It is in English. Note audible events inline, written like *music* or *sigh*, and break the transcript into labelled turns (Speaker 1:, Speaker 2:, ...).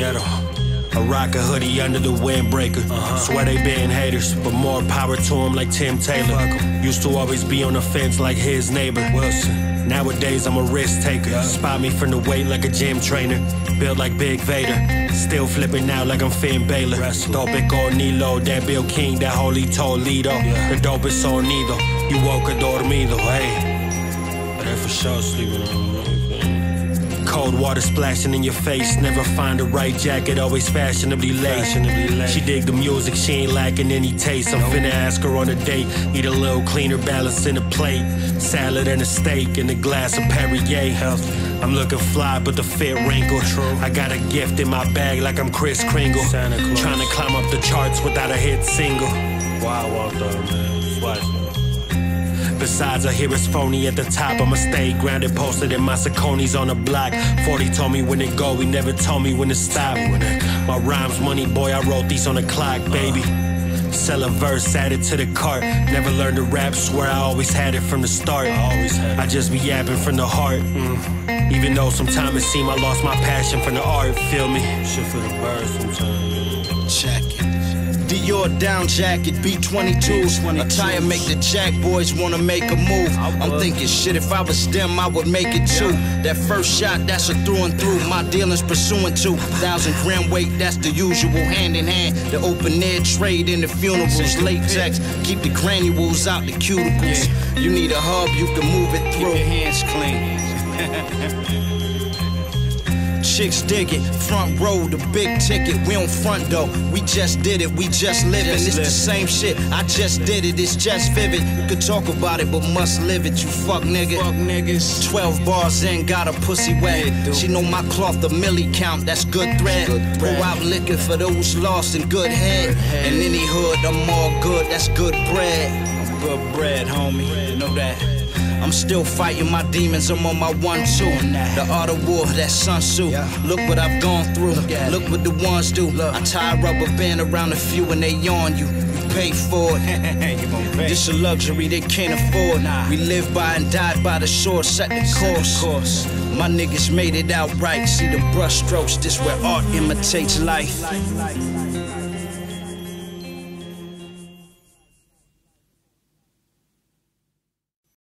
Speaker 1: Quiero. I rock a hoodie under the windbreaker. Uh-huh. Swear they been haters, but more power to them like Tim Taylor. Used to always be on the fence like his neighbor. Wilson. Nowadays I'm a risk taker. Yeah. Spot me from the weight like a gym trainer. Built like Big Vader. Still flipping out like I'm Finn Balor. Dope con Nilo, that Bill King, that Holy Toledo. Yeah. The dopest sonido. You woke a dormido, hey. But for sure sleeping on me. Cold water splashing in your face. Never find the right jacket, always fashionably late. She dig the music, she ain't lacking any taste. I'm finna ask her on a date. Eat a little cleaner, balance in a plate. Salad and a steak and a glass of Perrier. I'm looking fly, but the fit wrinkle. I got a gift in my bag like I'm Kris Kringle. Trying to climb up the charts without a hit single. Wow, well done, man. Besides, I hear it's phony at the top. I'ma stay grounded, posted in my Saucony's on the block. 40 told me when to go, he never told me when to stop. My rhymes, money boy, I wrote these on the clock, baby. Sell a verse, add it to the cart. Never learned to rap, swear I always had it from the start. I always had I just be yapping from the heart. Mm. Even though sometimes it seem I lost my passion from the art, feel me? Shit for the birds sometimes.
Speaker 2: Dior down jacket, B22. Attire make the Jack boys wanna make a move. I'm thinking shit, if I was them, I would make it too. That first shot, that's a through and through. My dealings pursuing 2,000 gram weight, that's the usual. Hand in hand, the open air trade in the funerals. Latex, keep the granules out the cuticles. You need a hub, you can move it through.
Speaker 3: Keep your hands clean. *laughs*
Speaker 2: chicks dig it. Front row, the big ticket. We on front though. We just did it. We just living. Just it's the same shit. I just did it. It's just vivid. You could talk about it, but must live it. You fuck nigga.
Speaker 3: Fuck niggas.
Speaker 2: Twelve bars in, got a pussy wet. Yeah, she know my cloth, the milli count. That's good thread. Good thread. Pour out liquor for those lost in good head. In any hood, I'm all good. That's good bread.
Speaker 3: I'm good bread, homie. Know that.
Speaker 2: I'm still fighting my demons, I'm on my one two. The art of war, that Sun Tzu. Look what I've gone through, look what the ones do. I tie a rubber band around a few and they on you. You pay for it. *laughs* this a luxury they can't afford. We live by and die by the shore, set the course. My niggas made it out right. See the brush strokes, this where art imitates life.